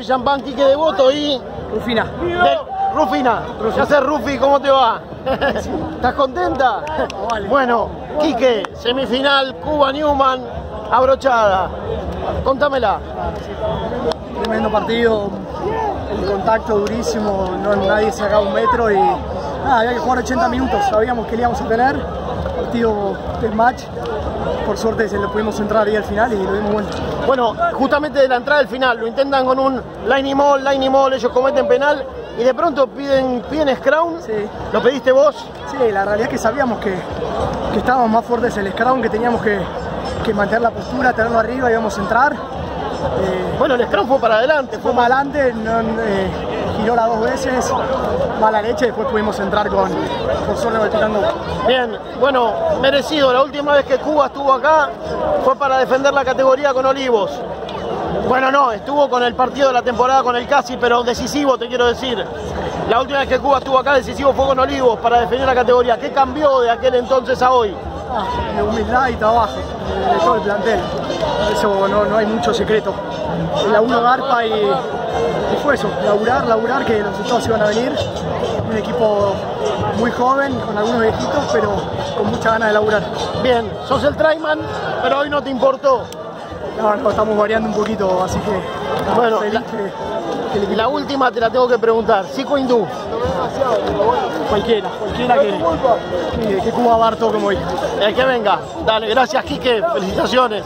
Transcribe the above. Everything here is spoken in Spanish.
Champán, Quique de Voto y Rufina. de- Rufina. ¿Qué haces, Rufi? ¿Cómo te va? ¿Estás contenta? Vale. Bueno, Quique, semifinal, Cuba Newman, abrochada. Contámela. Tremendo partido, el contacto durísimo, no, nadie sacaba un metro y nada, había que jugar 80 minutos, sabíamos que le íbamos a tener. Partido de match, por suerte se lo pudimos entrar ahí al final y lo dimos vuelta. Bueno, justamente de la entrada al final, lo intentan con un line mall, line mall, ellos cometen penal y de pronto piden, piden scrum. Sí. ¿Lo pediste vos? Sí, la realidad es que sabíamos que, que estábamos más fuertes el scrum, que teníamos que, que mantener la postura, tenerlo arriba, íbamos a entrar. Eh, Bueno, el scrum fue para adelante, fue más adelante, no, eh, las dos veces, mala leche, después pudimos entrar con, por suerte golpeando. Bien, bueno, merecido. La última vez que Cuba estuvo acá fue para defender la categoría con Olivos. Bueno, no, estuvo con el partido de la temporada con el Casi, pero decisivo, te quiero decir. La última vez que Cuba estuvo acá, decisivo fue con Olivos para defender la categoría. ¿Qué cambió de aquel entonces a hoy? Ah, de humildad y trabajo de todo el plantel. Eso no, no hay mucho secreto. La uno garpa y, y fue eso, laburar, laburar, que los resultados iban a venir. Un equipo muy joven, con algunos viejitos, pero con mucha ganas de laburar. Bien, sos el Traiman, pero hoy no te importó. No, no, estamos variando un poquito, así que Bueno, feliz la- que, que La última te la tengo que preguntar. Sico Hindú. cualquiera, cualquiera que, que, que Cuba todo como hoy. El que venga. Dale, gracias, Quique. Felicitaciones.